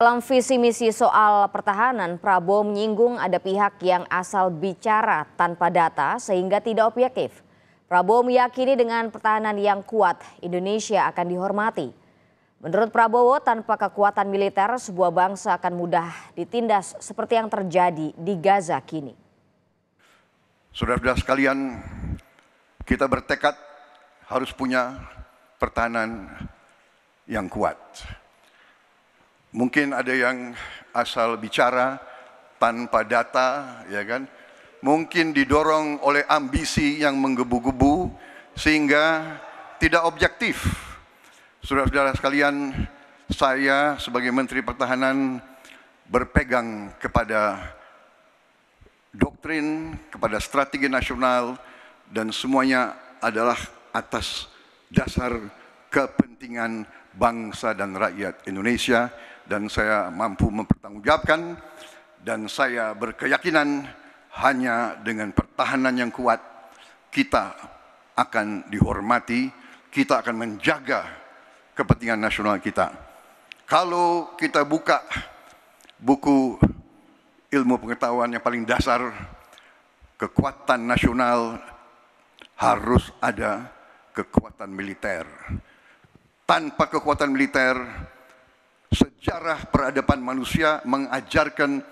Dalam visi misi soal pertahanan, Prabowo menyinggung ada pihak yang asal bicara tanpa data sehingga tidak objektif. Prabowo meyakini dengan pertahanan yang kuat, Indonesia akan dihormati. Menurut Prabowo, tanpa kekuatan militer, sebuah bangsa akan mudah ditindas seperti yang terjadi di Gaza kini. Saudara-saudara sekalian, kita bertekad harus punya pertahanan yang kuat. Mungkin ada yang asal bicara tanpa data, ya kan? Mungkin didorong oleh ambisi yang menggebu-gebu sehingga tidak objektif. Saudara-saudara sekalian, saya sebagai Menteri Pertahanan berpegang kepada doktrin, kepada strategi nasional dan semuanya adalah atas dasar kepentingan bangsa dan rakyat Indonesia dan saya mampu mempertanggungjawabkan dan saya berkeyakinan hanya dengan pertahanan yang kuat kita akan dihormati, kita akan menjaga kepentingan nasional kita. Kalau kita buka buku ilmu pengetahuan yang paling dasar, kekuatan nasional harus ada kekuatan militer. Tanpa kekuatan militer, sejarah peradaban manusia mengajarkan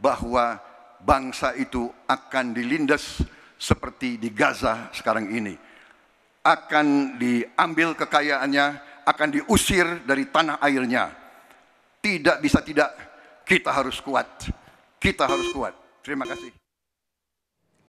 bahwa bangsa itu akan dilindas seperti di Gaza sekarang ini. Akan diambil kekayaannya, akan diusir dari tanah airnya. Tidak bisa tidak, kita harus kuat. Kita harus kuat. Terima kasih.